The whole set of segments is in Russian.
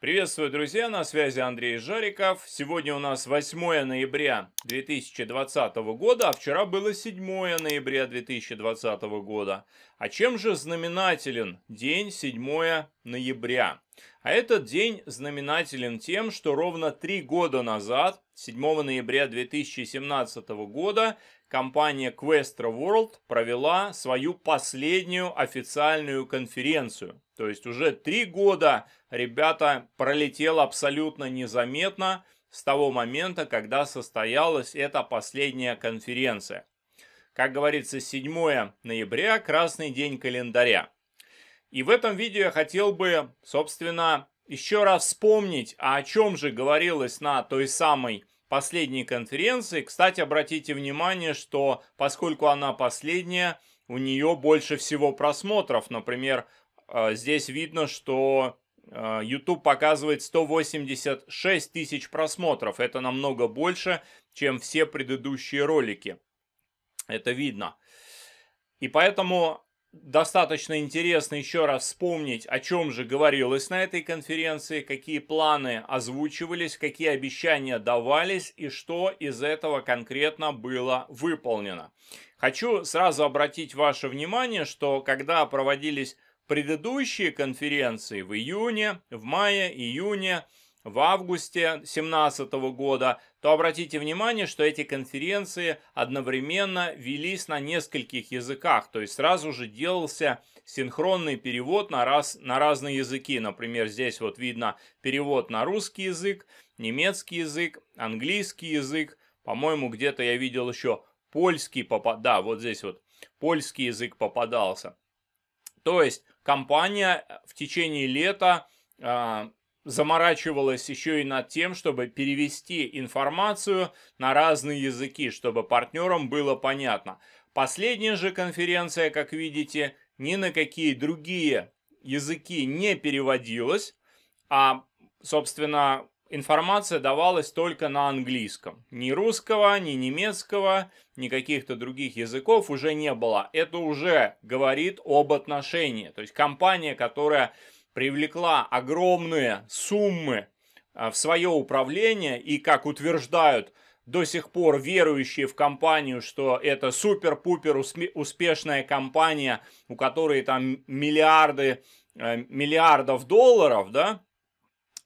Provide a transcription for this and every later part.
Приветствую, друзья, на связи Андрей Жариков. Сегодня у нас 8 ноября 2020 года, а вчера было 7 ноября 2020 года. А чем же знаменателен день 7 ноября? А этот день знаменателен тем, что ровно три года назад, 7 ноября 2017 года, компания Questra World провела свою последнюю официальную конференцию. То есть уже три года ребята пролетел абсолютно незаметно с того момента, когда состоялась эта последняя конференция. Как говорится, 7 ноября, красный день календаря. И в этом видео я хотел бы, собственно, еще раз вспомнить, а о чем же говорилось на той самой последней конференции. Кстати, обратите внимание, что поскольку она последняя, у нее больше всего просмотров. Например, э, здесь видно, что э, YouTube показывает 186 тысяч просмотров. Это намного больше, чем все предыдущие ролики. Это видно. И поэтому достаточно интересно еще раз вспомнить, о чем же говорилось на этой конференции, какие планы озвучивались, какие обещания давались и что из этого конкретно было выполнено. Хочу сразу обратить ваше внимание, что когда проводились предыдущие конференции в июне, в мае, июне, в августе 2017 года, то обратите внимание, что эти конференции одновременно велись на нескольких языках, то есть сразу же делался синхронный перевод на, раз, на разные языки. Например, здесь вот видно перевод на русский язык, немецкий язык, английский язык, по-моему, где-то я видел еще польский попад... Да, вот здесь вот польский язык попадался. То есть компания в течение лета а, заморачивалась еще и над тем, чтобы перевести информацию на разные языки, чтобы партнерам было понятно. Последняя же конференция, как видите, ни на какие другие языки не переводилась, а, собственно, информация давалась только на английском. Ни русского, ни немецкого, ни каких-то других языков уже не было. Это уже говорит об отношении. То есть компания, которая привлекла огромные суммы а, в свое управление и, как утверждают до сих пор верующие в компанию, что это супер-пупер успешная компания, у которой там миллиарды, э, миллиардов долларов, да,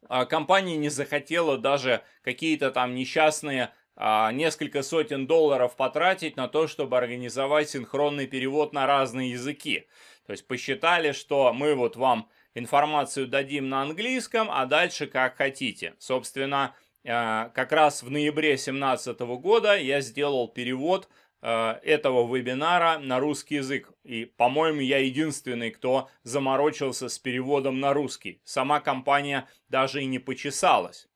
а компания не захотела даже какие-то там несчастные а, несколько сотен долларов потратить на то, чтобы организовать синхронный перевод на разные языки. То есть посчитали, что мы вот вам информацию дадим на английском, а дальше как хотите. Собственно, э, как раз в ноябре 2017 года я сделал перевод э, этого вебинара на русский язык. И, по-моему, я единственный, кто заморочился с переводом на русский. Сама компания даже и не почесалась.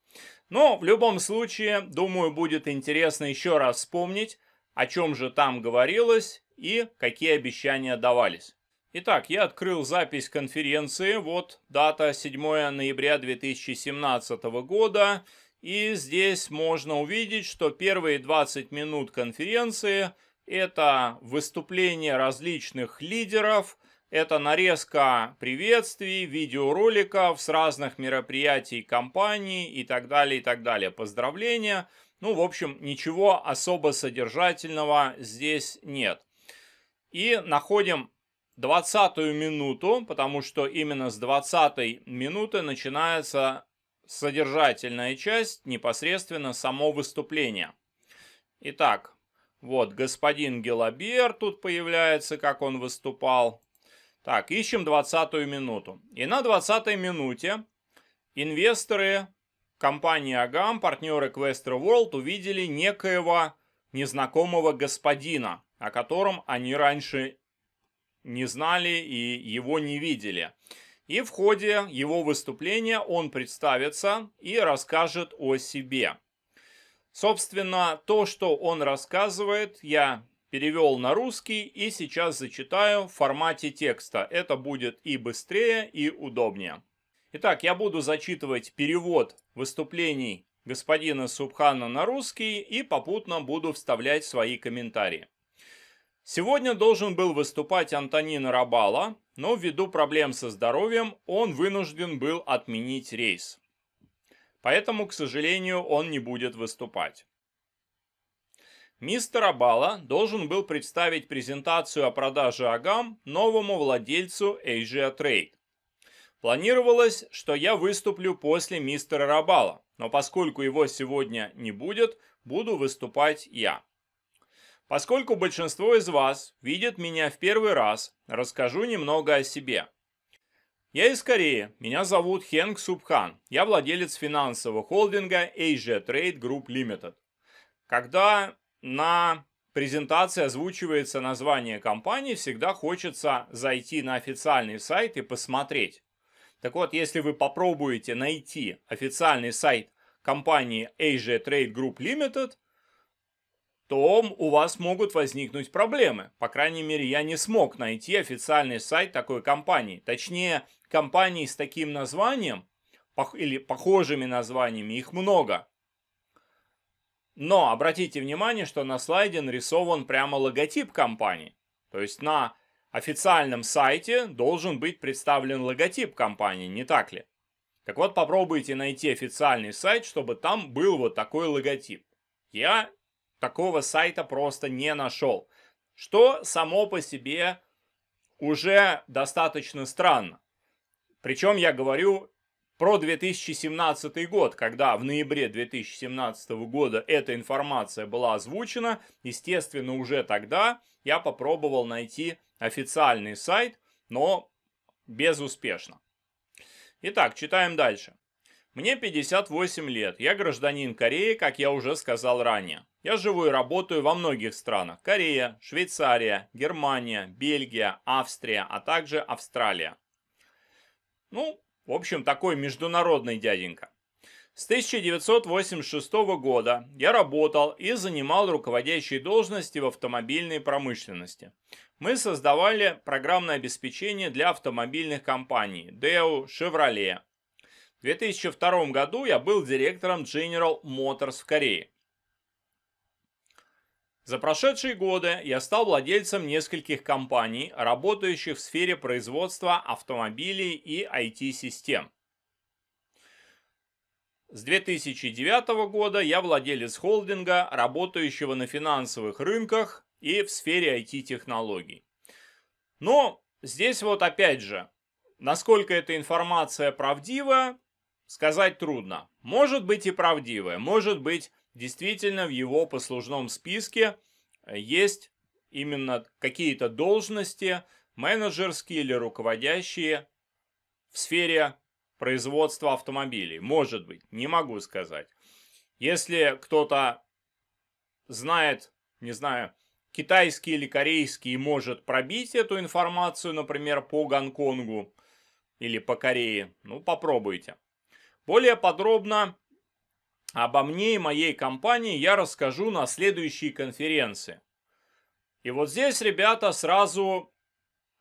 Но в любом случае, думаю, будет интересно еще раз вспомнить, о чем же там говорилось и какие обещания давались. Итак, я открыл запись конференции. Вот дата 7 ноября 2017 года. И здесь можно увидеть, что первые 20 минут конференции – это выступления различных лидеров, это нарезка приветствий, видеороликов с разных мероприятий компании и так далее, и так далее. Поздравления. Ну, в общем, ничего особо содержательного здесь нет. И находим 20 минуту, потому что именно с 20 минуты начинается содержательная часть, непосредственно само выступление. Итак, вот господин Гелабер тут появляется, как он выступал. Так, ищем 20 минуту. И на 20 минуте инвесторы компании Агам, партнеры Questra World, увидели некоего незнакомого господина, о котором они раньше не знали и его не видели. И в ходе его выступления он представится и расскажет о себе. Собственно, то, что он рассказывает, я перевел на русский и сейчас зачитаю в формате текста. Это будет и быстрее, и удобнее. Итак, я буду зачитывать перевод выступлений господина Субхана на русский и попутно буду вставлять свои комментарии. Сегодня должен был выступать Антонин Рабала, но ввиду проблем со здоровьем он вынужден был отменить рейс. поэтому, к сожалению, он не будет выступать. Мистер Абала должен был представить презентацию о продаже Агам новому владельцу Asia Trade. Планировалось, что я выступлю после мистера Рабала, но поскольку его сегодня не будет, буду выступать я. Поскольку большинство из вас видит меня в первый раз, расскажу немного о себе. Я из Кореи, меня зовут Хенг Субхан, я владелец финансового холдинга Asia Trade Group Limited. Когда на презентации озвучивается название компании, всегда хочется зайти на официальный сайт и посмотреть, так вот, если вы попробуете найти официальный сайт компании Asia Trade Group Limited, то у вас могут возникнуть проблемы. По крайней мере, я не смог найти официальный сайт такой компании. Точнее, компаний с таким названием или похожими названиями, их много. Но обратите внимание, что на слайде нарисован прямо логотип компании. То есть на официальном сайте должен быть представлен логотип компании, не так ли? Так вот, попробуйте найти официальный сайт, чтобы там был вот такой логотип. Я такого сайта просто не нашел. Что само по себе уже достаточно странно. Причем я говорю про 2017 год, когда в ноябре 2017 года эта информация была озвучена. Естественно, уже тогда я попробовал найти официальный сайт, но безуспешно. Итак, читаем дальше. Мне 58 лет, я гражданин Кореи, как я уже сказал ранее. Я живу и работаю во многих странах. Корея, Швейцария, Германия, Бельгия, Австрия, а также Австралия. Ну, в общем, такой международный дяденька. С 1986 года я работал и занимал руководящие должности в автомобильной промышленности. Мы создавали программное обеспечение для автомобильных компаний Deo, Chevrolet. В 2002 году я был директором General Motors в Корее. За прошедшие годы я стал владельцем нескольких компаний, работающих в сфере производства автомобилей и IT-систем. С 2009 года я владелец холдинга, работающего на финансовых рынках и в сфере IT-технологий. Но здесь вот опять же, насколько эта информация правдива, сказать трудно. Может быть и правдивая, может быть действительно в его послужном списке есть именно какие-то должности, менеджерские или руководящие в сфере производства автомобилей. Может быть, не могу сказать. Если кто-то знает, не знаю, китайский или корейский может пробить эту информацию, например, по Гонконгу или по Корее, ну попробуйте. Более подробно обо мне и моей компании я расскажу на следующей конференции. И вот здесь, ребята, сразу,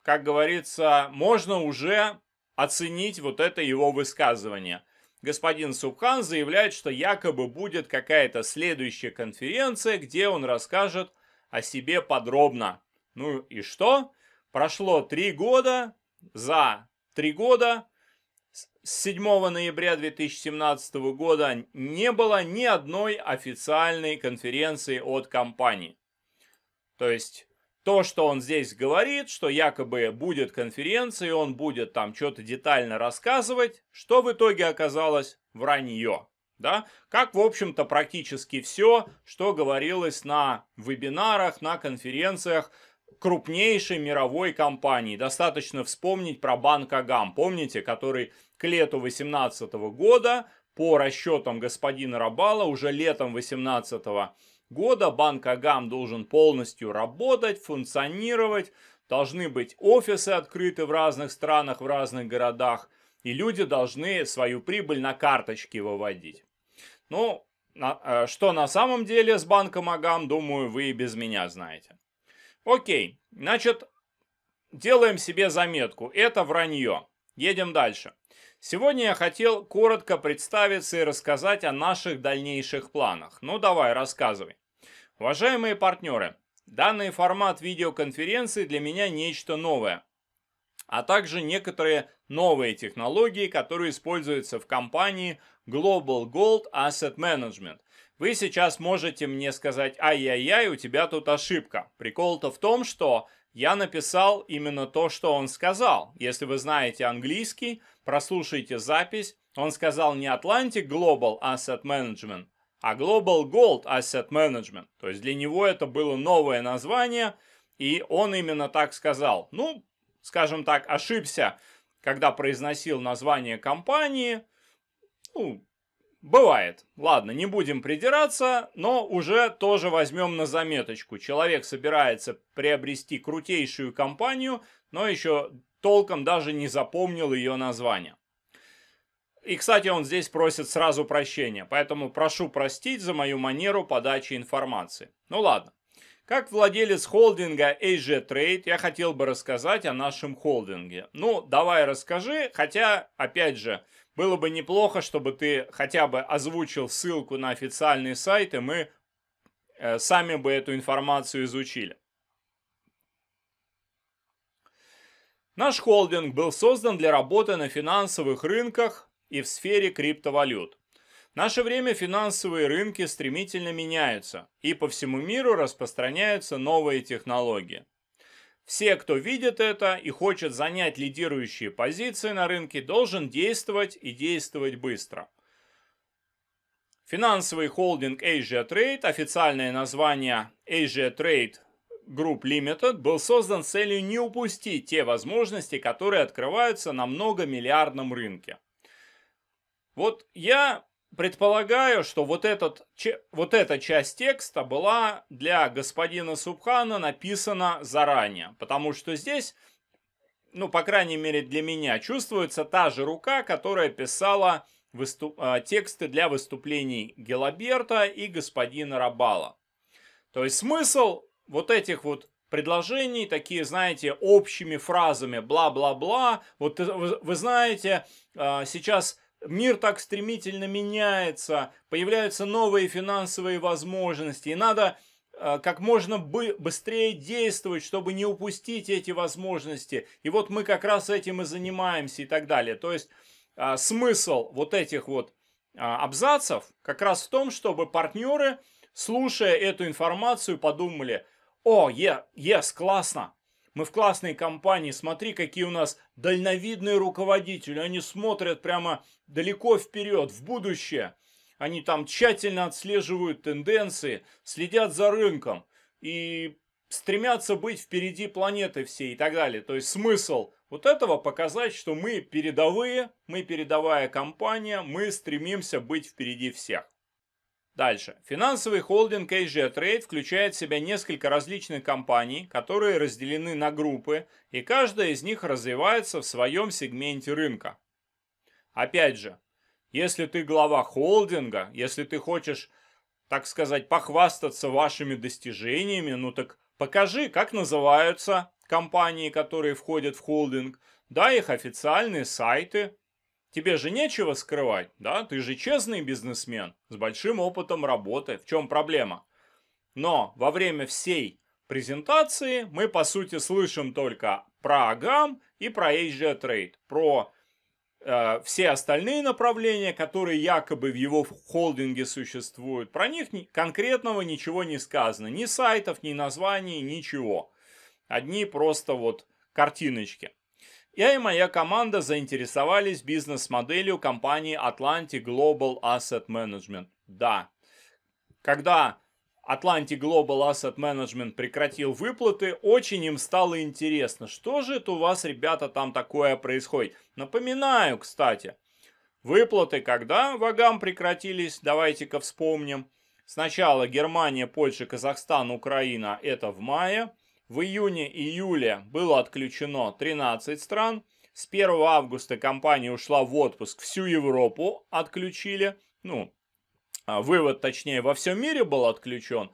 как говорится, можно уже оценить вот это его высказывание. Господин Субхан заявляет, что якобы будет какая-то следующая конференция, где он расскажет о себе подробно. Ну и что? Прошло три года, за три года, 7 ноября 2017 года не было ни одной официальной конференции от компании. То есть то, что он здесь говорит, что якобы будет конференция, он будет там что-то детально рассказывать, что в итоге оказалось вранье да, как, в общем-то, практически все, что говорилось на вебинарах, на конференциях крупнейшей мировой компании. Достаточно вспомнить про банк Агам, помните, который к лету 2018 года, по расчетам господина Рабала, уже летом 2018 года банк Агам должен полностью работать, функционировать, должны быть офисы открыты в разных странах, в разных городах, и люди должны свою прибыль на карточки выводить. Ну, э, что на самом деле с банком Агам, думаю, вы и без меня знаете. Окей, значит, делаем себе заметку. Это вранье. Едем дальше. Сегодня я хотел коротко представиться и рассказать о наших дальнейших планах. Ну давай, рассказывай. Уважаемые партнеры, данный формат видеоконференции для меня нечто новое. а также некоторые новые технологии, которые используются в компании Global Gold Asset Management. Вы сейчас можете мне сказать, ай-яй-яй, у тебя тут ошибка. Прикол-то в том, что я написал именно то, что он сказал. Если вы знаете английский, прослушайте запись. Он сказал не Atlantic Global Asset Management, а Global Gold Asset Management. То есть для него это было новое название, и он именно так сказал. Ну, скажем так, ошибся, когда произносил название компании. Ну, бывает. Ладно, не будем придираться, но уже тоже возьмем на заметочку. Человек собирается приобрести крутейшую компанию, но еще толком даже не запомнил ее название. И, кстати, он здесь просит сразу прощения, поэтому прошу простить за мою манеру подачи информации. Ну ладно. Как владелец холдинга AG Trade я хотел бы рассказать о нашем холдинге. Ну, давай расскажи, хотя, опять же, было бы неплохо, чтобы ты хотя бы озвучил ссылку на официальный сайт, и мы э, сами бы эту информацию изучили. Наш холдинг был создан для работы на финансовых рынках и в сфере криптовалют. В наше время финансовые рынки стремительно меняются, и по всему миру распространяются новые технологии. Все, кто видит это и хочет занять лидирующие позиции на рынке, должен действовать и действовать быстро. Финансовый холдинг Asia Trade, официальное название Asia Trade Group Limited, был создан с целью не упустить те возможности, которые открываются на многомиллиардном рынке. Вот я предполагаю, что вот, этот, вот эта часть текста была для господина Субхана написана заранее, потому что здесь, ну, по крайней мере для меня, чувствуется та же рука, которая писала выступ, а, тексты для выступлений Гелаберта и господина Рабала. То есть смысл вот этих вот предложений, такие, знаете, общими фразами, бла-бла-бла. Вот вы, вы знаете, а, сейчас Мир так стремительно меняется, появляются новые финансовые возможности, и надо э, как можно быстрее действовать, чтобы не упустить эти возможности. И вот мы как раз этим и занимаемся и так далее. То есть э, смысл вот этих вот э, абзацев как раз в том, чтобы партнеры, слушая эту информацию, подумали, о, е, yes, классно, мы в классной компании, смотри, какие у нас дальновидные руководители. Они смотрят прямо далеко вперед, в будущее. Они там тщательно отслеживают тенденции, следят за рынком и стремятся быть впереди планеты всей и так далее. То есть смысл вот этого показать, что мы передовые, мы передовая компания, мы стремимся быть впереди всех. Дальше. Финансовый холдинг Asia Trade включает в себя несколько различных компаний, которые разделены на группы, и каждая из них развивается в своем сегменте рынка. Опять же, если ты глава холдинга, если ты хочешь, так сказать, похвастаться вашими достижениями, ну так покажи, как называются компании, которые входят в холдинг, да, их официальные сайты, Тебе же нечего скрывать, да? Ты же честный бизнесмен с большим опытом работы. В чем проблема? Но во время всей презентации мы, по сути, слышим только про Агам и про Asia Trade, про э, все остальные направления, которые якобы в его холдинге существуют. Про них ни, конкретного ничего не сказано. Ни сайтов, ни названий, ничего. Одни просто вот картиночки. Я и моя команда заинтересовались бизнес-моделью компании Atlantic Global Asset Management. Да, когда Atlantic Global Asset Management прекратил выплаты, очень им стало интересно, что же это у вас, ребята, там такое происходит. Напоминаю, кстати, выплаты когда вагам прекратились, давайте-ка вспомним. Сначала Германия, Польша, Казахстан, Украина, это в мае. В июне-июле было отключено 13 стран. С 1 августа компания ушла в отпуск. Всю Европу отключили. Ну, а, вывод, точнее, во всем мире был отключен.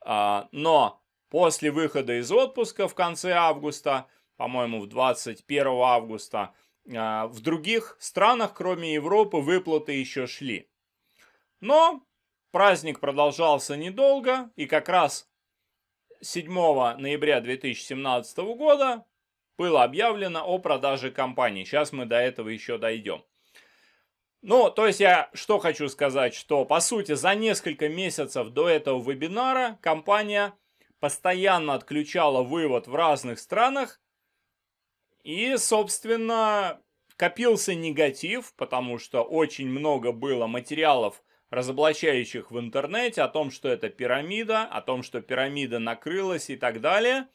А, но после выхода из отпуска в конце августа, по-моему, в 21 августа, а, в других странах, кроме Европы, выплаты еще шли. Но праздник продолжался недолго, и как раз 7 ноября 2017 года было объявлено о продаже компании. Сейчас мы до этого еще дойдем. Ну, то есть я что хочу сказать, что по сути за несколько месяцев до этого вебинара компания постоянно отключала вывод в разных странах. И, собственно, копился негатив, потому что очень много было материалов, разоблачающих в интернете о том, что это пирамида, о том, что пирамида накрылась и так далее.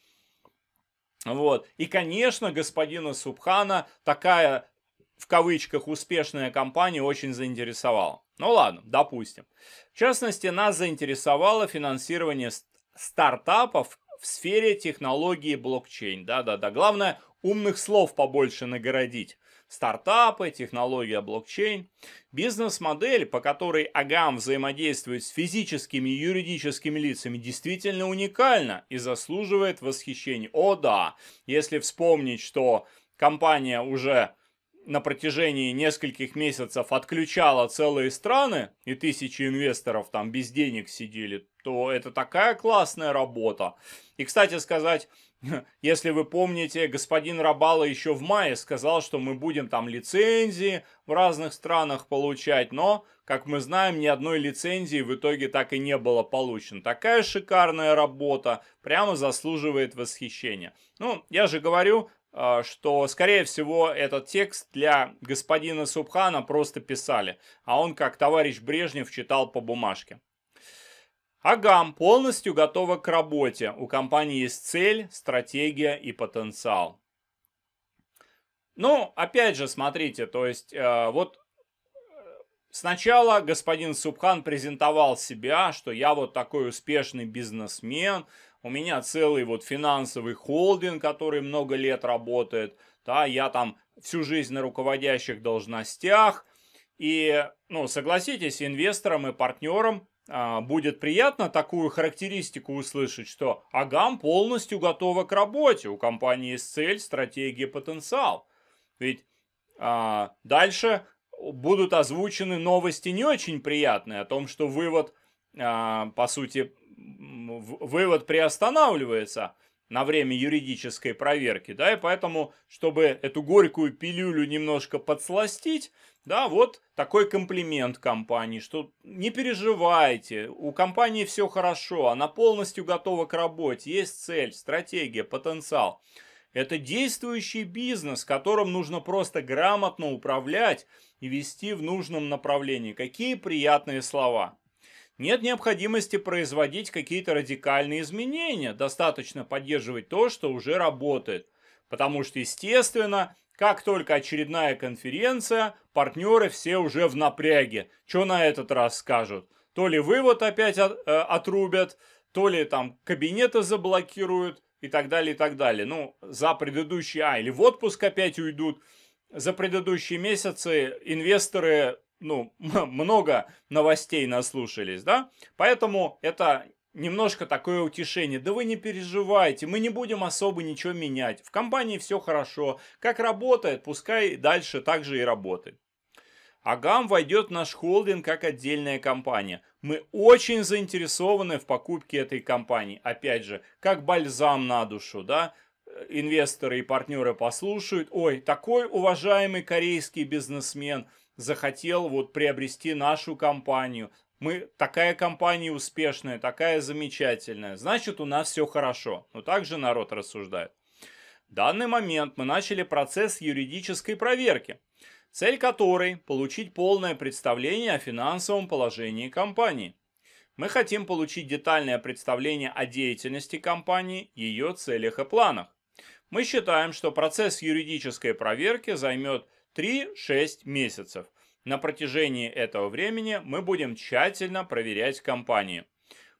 Вот. И, конечно, господина Субхана такая в кавычках успешная компания очень заинтересовала. Ну ладно, допустим. В частности, нас заинтересовало финансирование стартапов в сфере технологии блокчейн. Да-да-да. Главное, умных слов побольше нагородить. Стартапы, технология блокчейн. Бизнес-модель, по которой Агам взаимодействует с физическими и юридическими лицами, действительно уникальна и заслуживает восхищения. О да, если вспомнить, что компания уже на протяжении нескольких месяцев отключала целые страны, и тысячи инвесторов там без денег сидели, то это такая классная работа. И, кстати сказать, если вы помните, господин Рабала еще в мае сказал, что мы будем там лицензии в разных странах получать, но, как мы знаем, ни одной лицензии в итоге так и не было получено. Такая шикарная работа, прямо заслуживает восхищения. Ну, я же говорю, что, скорее всего, этот текст для господина Субхана просто писали, а он, как товарищ Брежнев, читал по бумажке. Агам полностью готова к работе. У компании есть цель, стратегия и потенциал. Ну, опять же, смотрите, то есть, э, вот э, сначала господин Субхан презентовал себя, что я вот такой успешный бизнесмен, у меня целый вот финансовый холдинг, который много лет работает, да, я там всю жизнь на руководящих должностях, и, ну, согласитесь, инвесторам и партнерам а, будет приятно такую характеристику услышать, что Агам полностью готова к работе, у компании есть цель, стратегия, потенциал. Ведь а, дальше будут озвучены новости не очень приятные о том, что вывод, а, по сути, вывод приостанавливается на время юридической проверки, да, и поэтому, чтобы эту горькую пилюлю немножко подсластить, да, вот такой комплимент компании, что не переживайте, у компании все хорошо, она полностью готова к работе, есть цель, стратегия, потенциал. Это действующий бизнес, которым нужно просто грамотно управлять и вести в нужном направлении. Какие приятные слова. Нет необходимости производить какие-то радикальные изменения, достаточно поддерживать то, что уже работает. Потому что, естественно, как только очередная конференция, партнеры все уже в напряге. Что на этот раз скажут? То ли вывод опять от, э, отрубят, то ли там кабинеты заблокируют и так далее, и так далее. Ну, за предыдущие, а, или в отпуск опять уйдут. За предыдущие месяцы инвесторы ну, много новостей наслушались, да? Поэтому это немножко такое утешение. Да вы не переживайте, мы не будем особо ничего менять. В компании все хорошо. Как работает, пускай дальше так же и работает. Агам войдет в наш холдинг как отдельная компания. Мы очень заинтересованы в покупке этой компании. Опять же, как бальзам на душу, да? Инвесторы и партнеры послушают. Ой, такой уважаемый корейский бизнесмен – захотел вот приобрести нашу компанию. Мы такая компания успешная, такая замечательная. Значит, у нас все хорошо. Но также народ рассуждает. В данный момент мы начали процесс юридической проверки, цель которой – получить полное представление о финансовом положении компании. Мы хотим получить детальное представление о деятельности компании, ее целях и планах. Мы считаем, что процесс юридической проверки займет 3-6 месяцев. На протяжении этого времени мы будем тщательно проверять компании.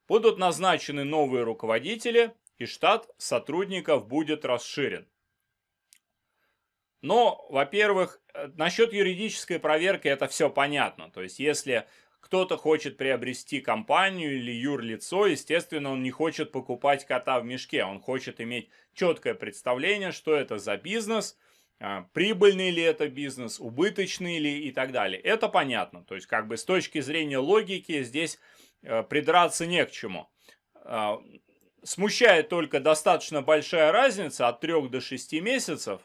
Будут назначены новые руководители и штат сотрудников будет расширен. Но, во-первых, насчет юридической проверки это все понятно. То есть, если кто-то хочет приобрести компанию или юрлицо, естественно, он не хочет покупать кота в мешке. Он хочет иметь четкое представление, что это за бизнес – прибыльный ли это бизнес, убыточный ли и так далее. Это понятно. То есть, как бы с точки зрения логики здесь э, придраться не к чему. А, смущает только достаточно большая разница от 3 до 6 месяцев.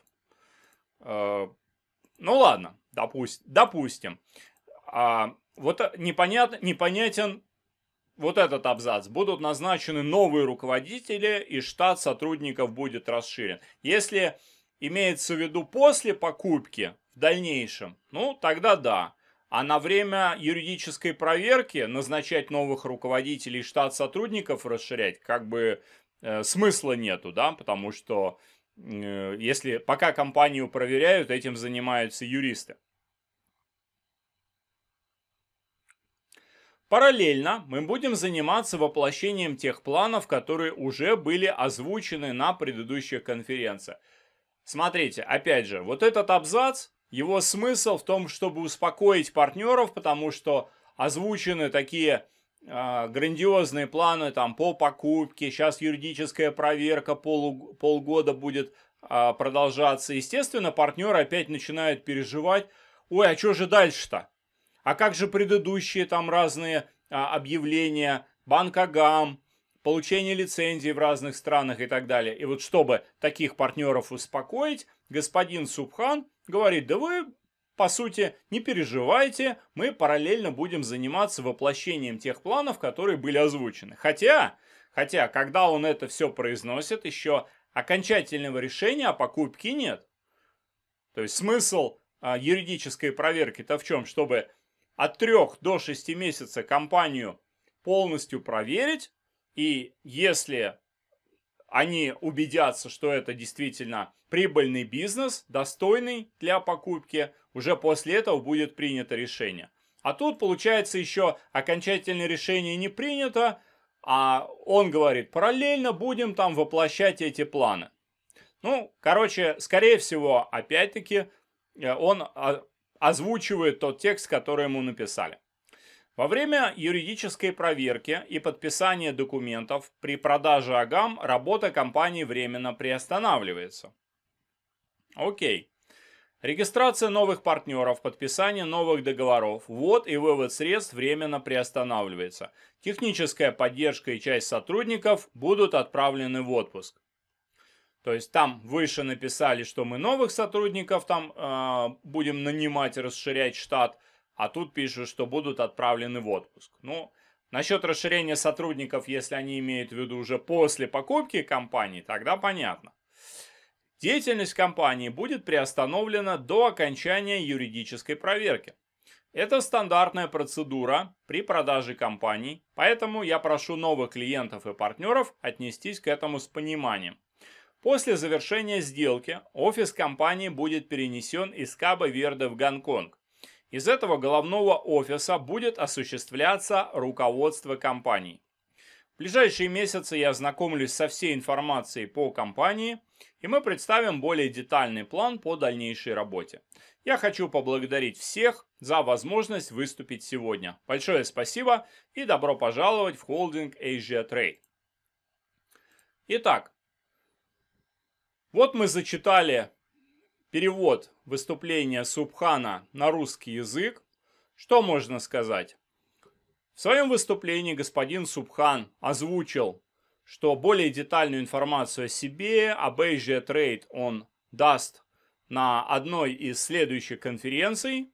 Э, ну ладно, допусть, допустим. А, вот непонятно, непонятен вот этот абзац. Будут назначены новые руководители и штат сотрудников будет расширен. Если имеется в виду после покупки в дальнейшем, ну тогда да. А на время юридической проверки назначать новых руководителей штат сотрудников расширять как бы э, смысла нету, да, потому что э, если пока компанию проверяют, этим занимаются юристы. Параллельно мы будем заниматься воплощением тех планов, которые уже были озвучены на предыдущих конференциях. Смотрите, опять же, вот этот абзац, его смысл в том, чтобы успокоить партнеров, потому что озвучены такие э, грандиозные планы там по покупке, сейчас юридическая проверка полу, полгода будет э, продолжаться. Естественно, партнеры опять начинают переживать, ой, а что же дальше-то? А как же предыдущие там разные а, объявления, банк Агам, получение лицензий в разных странах и так далее. И вот чтобы таких партнеров успокоить, господин Субхан говорит, да вы, по сути, не переживайте, мы параллельно будем заниматься воплощением тех планов, которые были озвучены. Хотя, хотя, когда он это все произносит, еще окончательного решения о покупке нет. То есть смысл а, юридической проверки-то в чем? Чтобы от 3 до 6 месяцев компанию полностью проверить, и если они убедятся, что это действительно прибыльный бизнес, достойный для покупки, уже после этого будет принято решение. А тут, получается, еще окончательное решение не принято, а он говорит, параллельно будем там воплощать эти планы. Ну, короче, скорее всего, опять-таки, э, он а, озвучивает тот текст, который ему написали. Во время юридической проверки и подписания документов при продаже АГАМ работа компании временно приостанавливается. Окей. Регистрация новых партнеров, подписание новых договоров, ввод и вывод средств временно приостанавливается. Техническая поддержка и часть сотрудников будут отправлены в отпуск. То есть там выше написали, что мы новых сотрудников там э, будем нанимать, расширять штат, а тут пишут, что будут отправлены в отпуск. Ну, насчет расширения сотрудников, если они имеют в виду уже после покупки компании, тогда понятно. Деятельность компании будет приостановлена до окончания юридической проверки. Это стандартная процедура при продаже компаний, поэтому я прошу новых клиентов и партнеров отнестись к этому с пониманием. После завершения сделки офис компании будет перенесен из Каба Верде в Гонконг. Из этого головного офиса будет осуществляться руководство компании. В ближайшие месяцы я ознакомлюсь со всей информацией по компании, и мы представим более детальный план по дальнейшей работе. Я хочу поблагодарить всех за возможность выступить сегодня. Большое спасибо и добро пожаловать в холдинг Asia Trade. Итак, вот мы зачитали перевод выступления Субхана на русский язык. Что можно сказать? В своем выступлении господин Субхан озвучил, что более детальную информацию о себе, об Asia Trade он даст на одной из следующих конференций.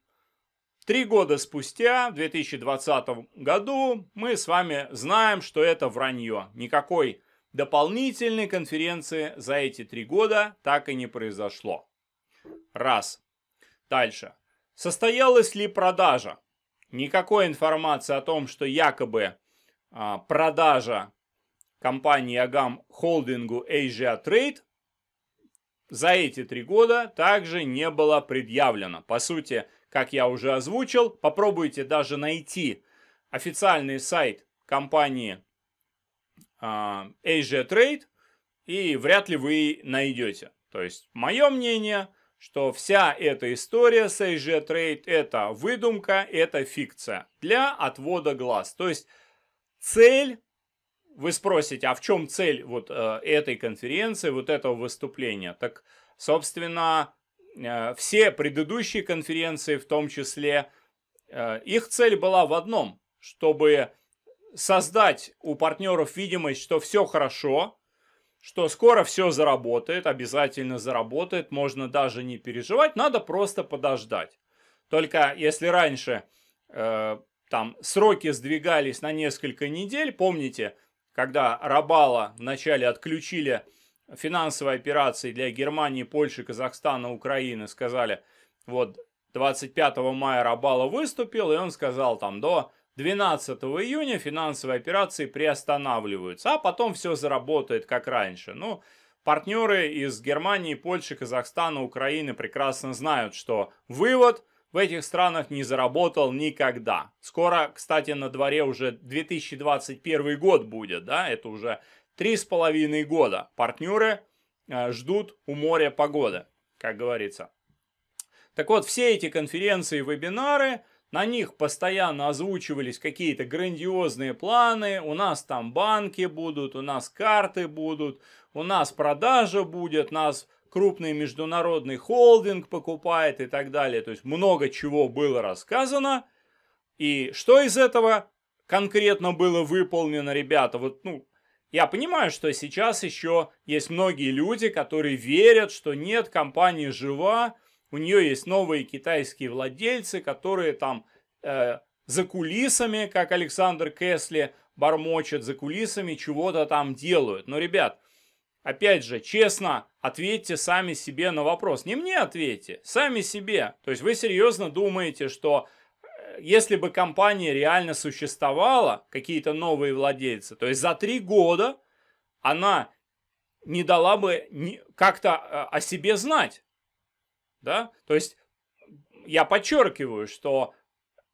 Три года спустя, в 2020 году, мы с вами знаем, что это вранье. Никакой Дополнительной конференции за эти три года так и не произошло. Раз. Дальше. Состоялась ли продажа? Никакой информации о том, что якобы а, продажа компании Агам холдингу Asia Trade за эти три года также не было предъявлено. По сути, как я уже озвучил, попробуйте даже найти официальный сайт компании а, Asia Trade, и вряд ли вы найдете. То есть, мое мнение, что вся эта история с Asia Trade это выдумка, это фикция для отвода глаз. То есть, цель, вы спросите, а в чем цель вот э, этой конференции, вот этого выступления? Так, собственно, э, все предыдущие конференции, в том числе, э, их цель была в одном, чтобы создать у партнеров видимость, что все хорошо, что скоро все заработает, обязательно заработает, можно даже не переживать, надо просто подождать. Только если раньше э, там сроки сдвигались на несколько недель, помните, когда Рабала вначале отключили финансовые операции для Германии, Польши, Казахстана, Украины, сказали, вот 25 мая Рабала выступил, и он сказал там до 12 июня финансовые операции приостанавливаются, а потом все заработает как раньше. Ну, партнеры из Германии, Польши, Казахстана, Украины прекрасно знают, что вывод в этих странах не заработал никогда. Скоро, кстати, на дворе уже 2021 год будет, да, это уже три с половиной года. Партнеры э, ждут у моря погоды, как говорится. Так вот, все эти конференции, вебинары, на них постоянно озвучивались какие-то грандиозные планы. У нас там банки будут, у нас карты будут, у нас продажа будет, нас крупный международный холдинг покупает и так далее. То есть много чего было рассказано. И что из этого конкретно было выполнено, ребята? Вот, ну, я понимаю, что сейчас еще есть многие люди, которые верят, что нет, компания жива, у нее есть новые китайские владельцы, которые там э, за кулисами, как Александр Кесли бормочет, за кулисами чего-то там делают. Но, ребят, опять же, честно, ответьте сами себе на вопрос. Не мне ответьте, сами себе. То есть вы серьезно думаете, что э, если бы компания реально существовала, какие-то новые владельцы, то есть за три года она не дала бы как-то э, о себе знать. Да? То есть я подчеркиваю, что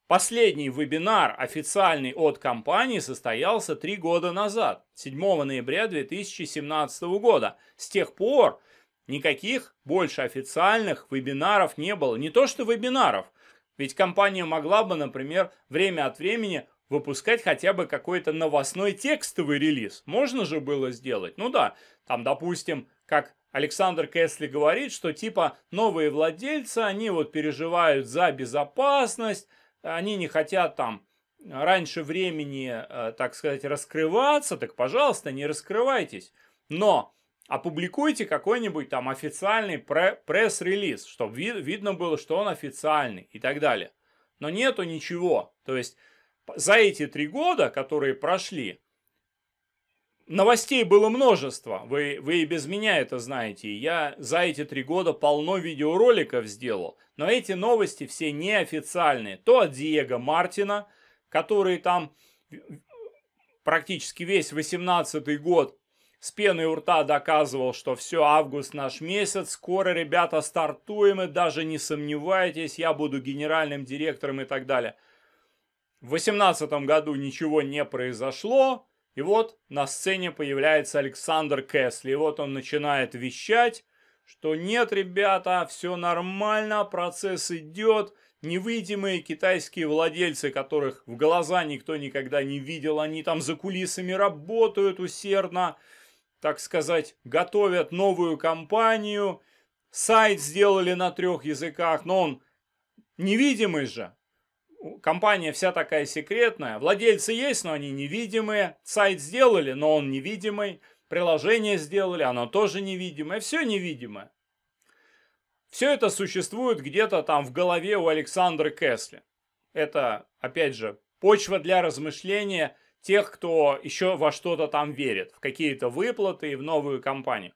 последний вебинар официальный от компании состоялся три года назад, 7 ноября 2017 года. С тех пор никаких больше официальных вебинаров не было. Не то что вебинаров, ведь компания могла бы, например, время от времени выпускать хотя бы какой-то новостной текстовый релиз. Можно же было сделать. Ну да, там, допустим, как Александр Кесли говорит, что типа новые владельцы, они вот переживают за безопасность, они не хотят там раньше времени, э, так сказать, раскрываться, так, пожалуйста, не раскрывайтесь. Но опубликуйте какой-нибудь там официальный пресс-релиз, чтобы ви видно было, что он официальный и так далее. Но нету ничего. То есть за эти три года, которые прошли, Новостей было множество, вы, вы и без меня это знаете. Я за эти три года полно видеороликов сделал, но эти новости все неофициальные. То от Диего Мартина, который там практически весь 18 год с пеной у рта доказывал, что все, август наш месяц, скоро, ребята, стартуем, и даже не сомневайтесь, я буду генеральным директором и так далее. В 2018 году ничего не произошло, и вот на сцене появляется Александр Кэсли. И вот он начинает вещать, что нет, ребята, все нормально, процесс идет. Невидимые китайские владельцы, которых в глаза никто никогда не видел, они там за кулисами работают усердно, так сказать, готовят новую компанию. Сайт сделали на трех языках, но он невидимый же компания вся такая секретная. Владельцы есть, но они невидимые. Сайт сделали, но он невидимый. Приложение сделали, оно тоже невидимое. Все невидимое. Все это существует где-то там в голове у Александра Кесли. Это, опять же, почва для размышления тех, кто еще во что-то там верит. В какие-то выплаты и в новую компанию.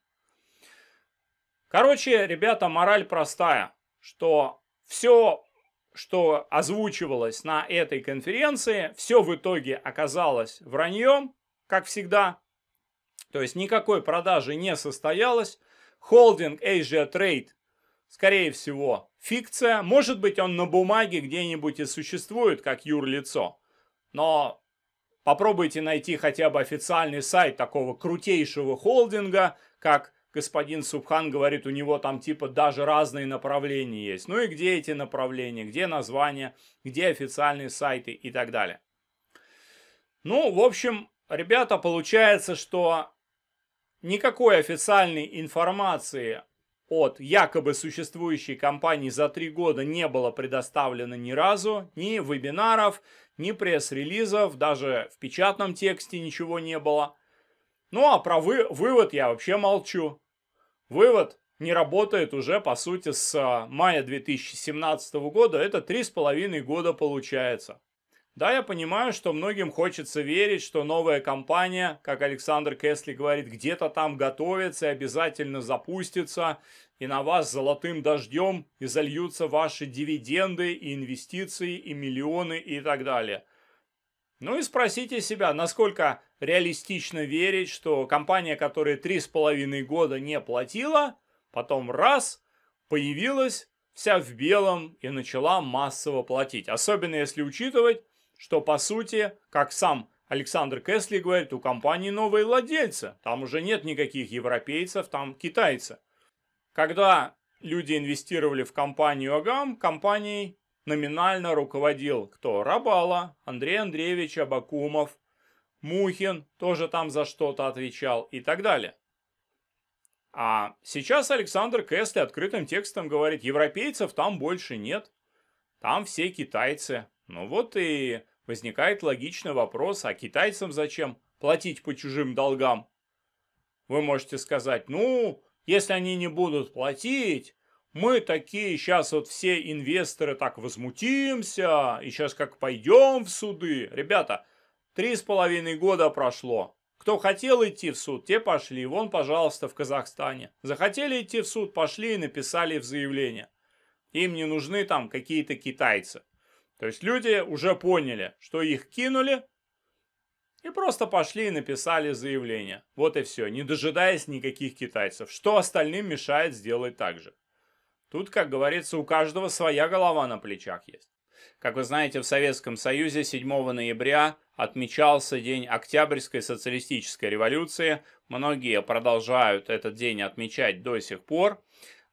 Короче, ребята, мораль простая, что все что озвучивалось на этой конференции, все в итоге оказалось враньем, как всегда. То есть никакой продажи не состоялось. Холдинг Asia Trade, скорее всего, фикция. Может быть, он на бумаге где-нибудь и существует, как юрлицо. Но попробуйте найти хотя бы официальный сайт такого крутейшего холдинга, как господин Субхан говорит, у него там типа даже разные направления есть. Ну и где эти направления, где названия, где официальные сайты и так далее. Ну, в общем, ребята, получается, что никакой официальной информации от якобы существующей компании за три года не было предоставлено ни разу, ни вебинаров, ни пресс-релизов, даже в печатном тексте ничего не было. Ну а про вы, вывод я вообще молчу. Вывод не работает уже, по сути, с а, мая 2017 года. Это три с половиной года получается. Да, я понимаю, что многим хочется верить, что новая компания, как Александр Кесли говорит, где-то там готовится и обязательно запустится, и на вас золотым дождем и зальются ваши дивиденды, и инвестиции, и миллионы, и так далее. Ну и спросите себя, насколько реалистично верить, что компания, которая три с половиной года не платила, потом раз, появилась вся в белом и начала массово платить. Особенно если учитывать, что по сути, как сам Александр Кесли говорит, у компании новые владельцы. Там уже нет никаких европейцев, там китайцы. Когда люди инвестировали в компанию Агам, компанией номинально руководил кто? Рабала, Андрей Андреевич Абакумов, Мухин тоже там за что-то отвечал и так далее. А сейчас Александр Кесли открытым текстом говорит, европейцев там больше нет, там все китайцы. Ну вот и возникает логичный вопрос, а китайцам зачем платить по чужим долгам? Вы можете сказать, ну, если они не будут платить, мы такие сейчас вот все инвесторы так возмутимся, и сейчас как пойдем в суды. Ребята, три с половиной года прошло. Кто хотел идти в суд, те пошли. Вон, пожалуйста, в Казахстане. Захотели идти в суд, пошли и написали в заявление. Им не нужны там какие-то китайцы. То есть люди уже поняли, что их кинули, и просто пошли и написали заявление. Вот и все, не дожидаясь никаких китайцев. Что остальным мешает сделать так же? Тут, как говорится, у каждого своя голова на плечах есть. Как вы знаете, в Советском Союзе 7 ноября отмечался День Октябрьской социалистической революции. Многие продолжают этот день отмечать до сих пор.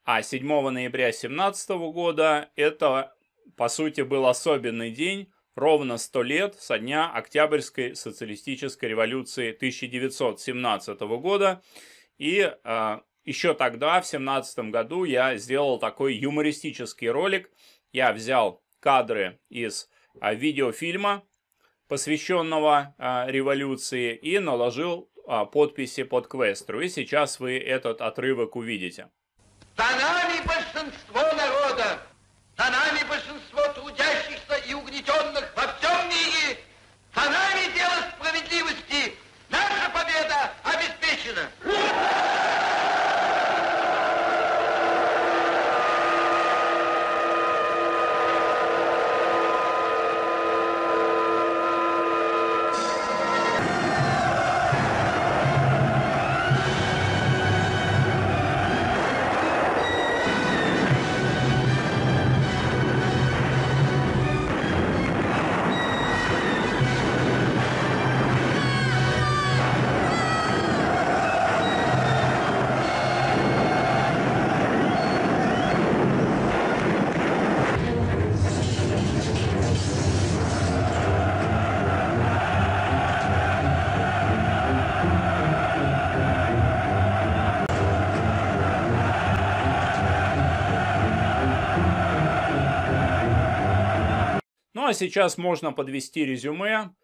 А 7 ноября 17 года это по сути, был особенный день, ровно 100 лет со дня Октябрьской социалистической революции 1917 года. И э, еще тогда, в 17 году, я сделал такой юмористический ролик. Я взял кадры из э, видеофильма, посвященного э, революции, и наложил э, подписи под квестру. И сейчас вы этот отрывок увидите. За нами большинство народа, за нами большинство а сейчас можно подвести резюме.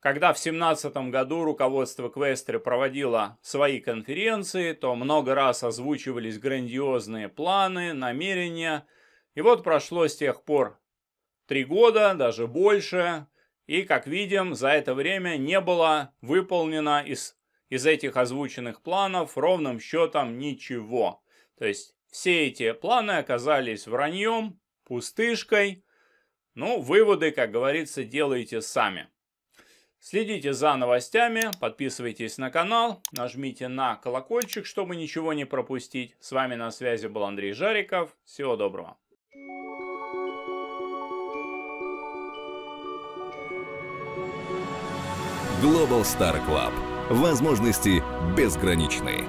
Когда в 2017 году руководство Квестры проводило свои конференции, то много раз озвучивались грандиозные планы, намерения. И вот прошло с тех пор три года, даже больше. И, как видим, за это время не было выполнено из, из этих озвученных планов ровным счетом ничего. То есть все эти планы оказались враньем, пустышкой, ну, выводы, как говорится, делайте сами. Следите за новостями, подписывайтесь на канал, нажмите на колокольчик, чтобы ничего не пропустить. С вами на связи был Андрей Жариков. Всего доброго. Global Star Club. Возможности безграничны.